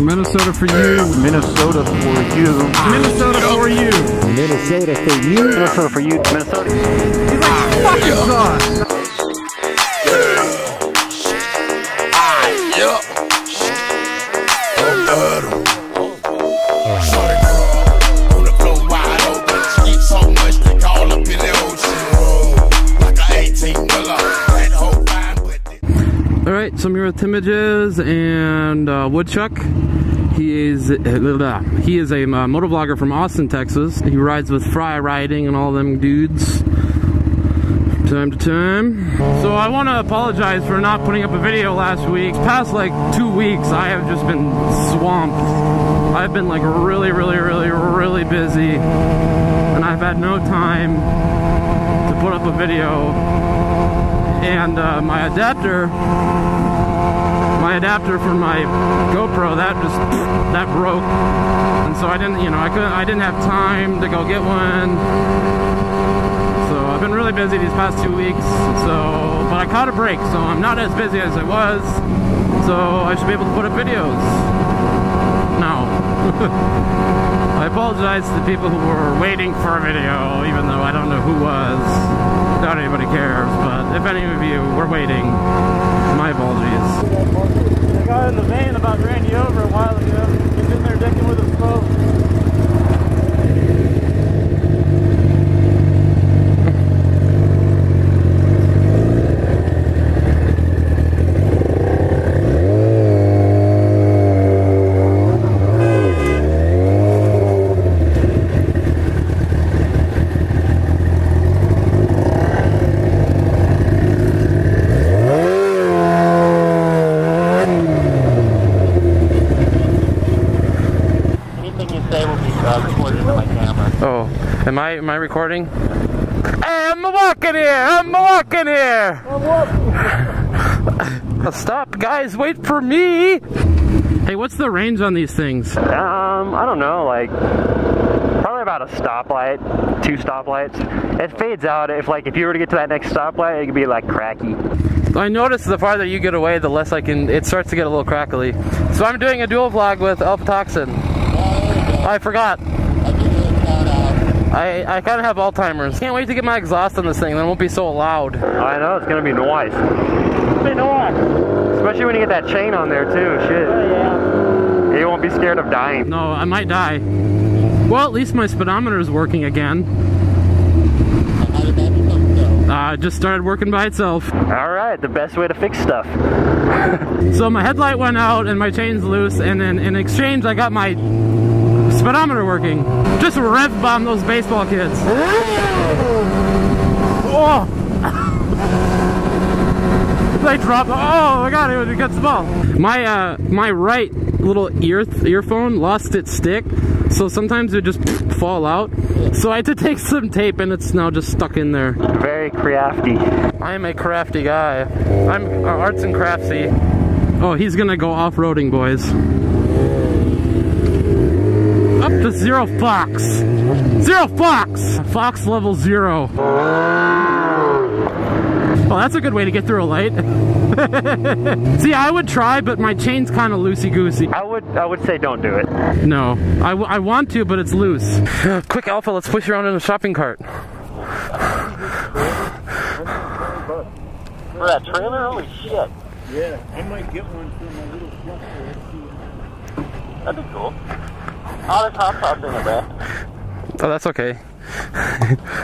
Minnesota for you. Minnesota for you. Minnesota for you. Minnesota for you. Minnesota for you. Minnesota. He's like fucking sauce. All right, so I'm here with Tim Images and uh, Woodchuck. He is he is a uh, motovlogger from Austin, Texas. He rides with Fry Riding and all them dudes time to time. So I want to apologize for not putting up a video last week. Past like two weeks, I have just been swamped. I've been like really, really, really, really busy, and I've had no time to put up a video. And uh, my adapter, my adapter for my GoPro, that just that broke, and so I didn't, you know, I couldn't, I didn't have time to go get one. So I've been really busy these past two weeks. So, but I caught a break, so I'm not as busy as I was. So I should be able to put up videos now. I apologize to the people who were waiting for a video, even though I don't know who was. Not anybody cares, but if any of you were waiting, my apologies. The guy in the van about ran you over a while ago. He's in there dicking with his phone. Anything you say will be uh, recorded into my camera. Oh, am I am I recording? Hey, I'm walking here. I'm walking here. Stop, guys! Wait for me. Hey, what's the range on these things? Um, I don't know, like probably about a stoplight, two stoplights. It fades out. If like if you were to get to that next stoplight, it could be like cracky. I notice the farther you get away, the less I can. It starts to get a little crackly. So I'm doing a dual vlog with Alpha Toxin. I forgot. I I kind of have Alzheimer's. Can't wait to get my exhaust on this thing. Then it won't be so loud. I know it's gonna be noise. Be noise. Especially when you get that chain on there too. Shit. yeah. You won't be scared of dying. No, I might die. Well, at least my speedometer is working again. Uh, it just started working by itself. All right, the best way to fix stuff. So my headlight went out and my chain's loose, and then in exchange, I got my speedometer working. Just rev bomb those baseball kids. Oh! they dropped. Oh my god! It gets the ball. My uh, my right little ear earphone lost its stick, so sometimes it just fall out. So I had to take some tape, and it's now just stuck in there. Very crafty. I am a crafty guy. I'm uh, arts and craftsy. Oh, he's gonna go off-roading, boys. Up to zero fox. Zero fox. Fox level zero. Well, that's a good way to get through a light. See, I would try, but my chain's kind of loosey-goosey. I would I would say don't do it. No, I, w- I want to, but it's loose. Quick, Alpha, let's push around in a shopping cart. For that trailer? Holy shit. Yeah, I might get one for my little truck there. That'd be cool. Oh, there's hot sauce in it, Brad. Oh, that's okay.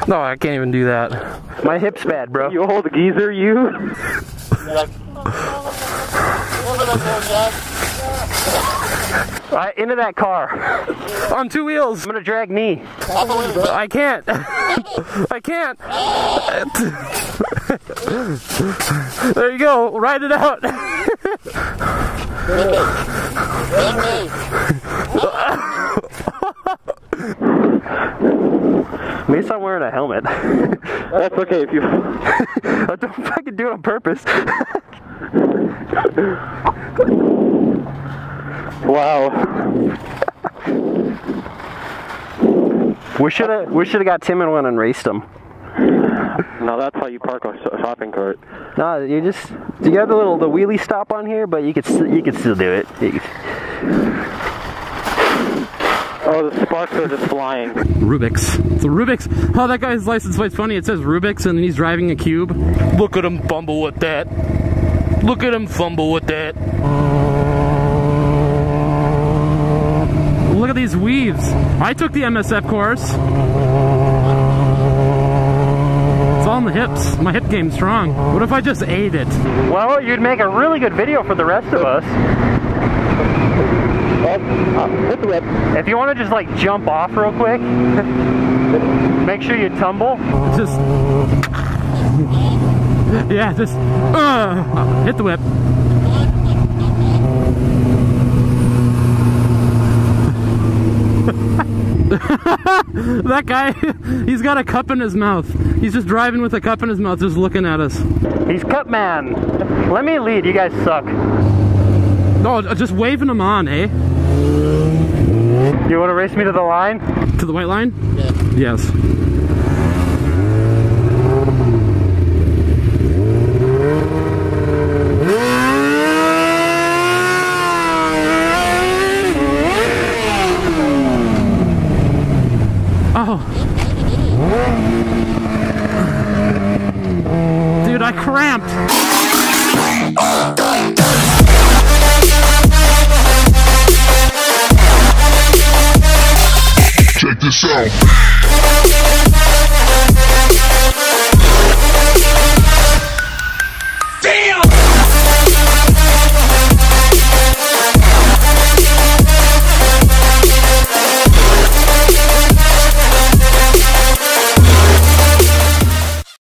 no, I can't even do that. My hip's bad, bro. You old geezer, you. You're like, Look at that Jack. All right, into that car. On two wheels. I'm gonna drag me. Off the window, bro. I can't. I can't. there you go. Ride it out. Least I'm wearing a helmet. That's okay if you. I don't fucking do it on purpose. wow. We should have we should have got Tim and one and raced him. No, that's how you park a shopping cart. No, you just you got the little the wheelie stop on here, but you could you could still do it. You could- Oh, the sparks are just flying. Rubik's. It's a Rubik's. Oh, that guy's license plate's funny. It says Rubik's and then he's driving a cube. Look at him fumble with that. Look at him fumble with that. Look at these weaves. I took the MSF course. It's all in the hips. My hip game's strong. What if I just ate it? Well, you'd make a really good video for the rest of us. Hit the whip. If you want to just like jump off real quick, make sure you tumble. Just. Yeah, just. Uh, hit the whip. that guy, he's got a cup in his mouth. He's just driving with a cup in his mouth, just looking at us. He's cup man. Let me lead. You guys suck. Oh, just waving him on, eh? You want to race me to the line? To the white line? Yes. Oh. Dude, I cramped. Out.